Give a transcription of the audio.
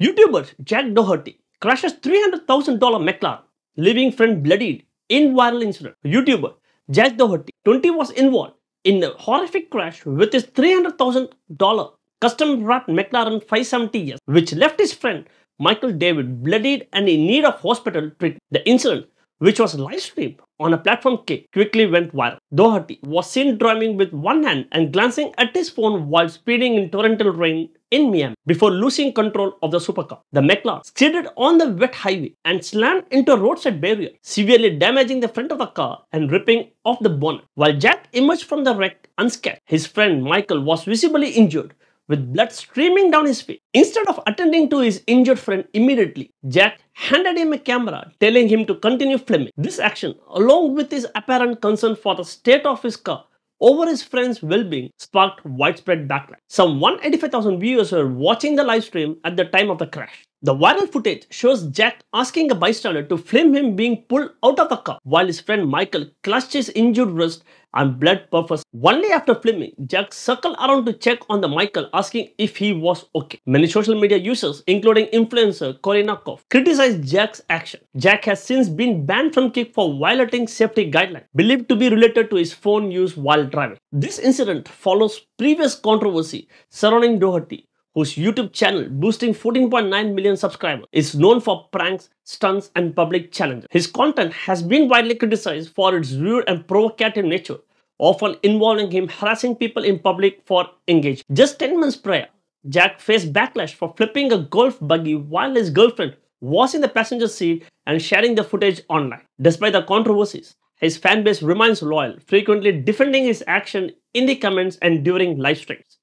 YouTuber Jack Doherty crashes $300,000 McLaren, leaving friend bloodied in viral incident. YouTuber Jack Doherty, 20, was involved in a horrific crash with his $300,000 custom wrapped McLaren 570S, which left his friend Michael David bloodied and in need of hospital treatment. The incident which was live streamed on a platform K, quickly went viral. Doherty was seen driving with one hand and glancing at his phone while speeding in torrential rain in Miami before losing control of the supercar. The McLaren skidded on the wet highway and slammed into a roadside barrier, severely damaging the front of the car and ripping off the bonnet. While Jack emerged from the wreck unscathed, his friend Michael was visibly injured with blood streaming down his face. Instead of attending to his injured friend immediately, Jack handed him a camera telling him to continue filming. This action, along with his apparent concern for the state of his car over his friend's well-being, sparked widespread backlash. Some 185,000 viewers were watching the live stream at the time of the crash. The viral footage shows Jack asking a bystander to film him being pulled out of the car while his friend Michael clutched his injured wrist and blood purpose. Only after filming, Jack circled around to check on the Michael asking if he was okay. Many social media users, including influencer Corinna Kopf, criticized Jack's action. Jack has since been banned from Kick for violating safety guidelines, believed to be related to his phone use while driving. This incident follows previous controversy surrounding Doherty, whose YouTube channel, boosting 14.9 million subscribers, is known for pranks, stunts, and public challenges. His content has been widely criticized for its rude and provocative nature, often involving him harassing people in public for engagement. Just 10 months prior, Jack faced backlash for flipping a golf buggy while his girlfriend was in the passenger seat and sharing the footage online. Despite the controversies, his fanbase remains loyal, frequently defending his action in the comments and during live streams.